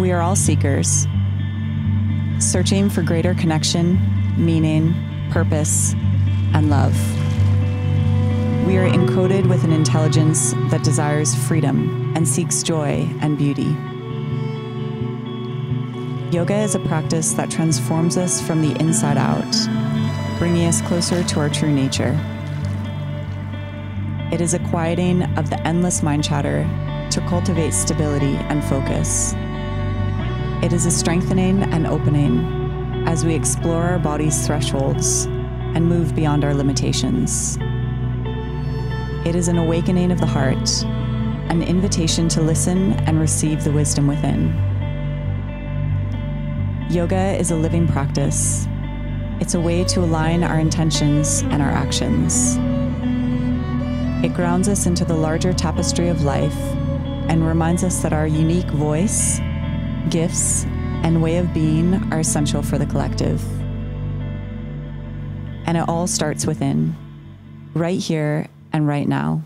We are all seekers, searching for greater connection, meaning, purpose, and love. We are encoded with an intelligence that desires freedom and seeks joy and beauty. Yoga is a practice that transforms us from the inside out, bringing us closer to our true nature. It is a quieting of the endless mind chatter to cultivate stability and focus. It is a strengthening and opening as we explore our body's thresholds and move beyond our limitations. It is an awakening of the heart, an invitation to listen and receive the wisdom within. Yoga is a living practice. It's a way to align our intentions and our actions. It grounds us into the larger tapestry of life and reminds us that our unique voice, gifts, and way of being are essential for the collective. And it all starts within, right here and right now.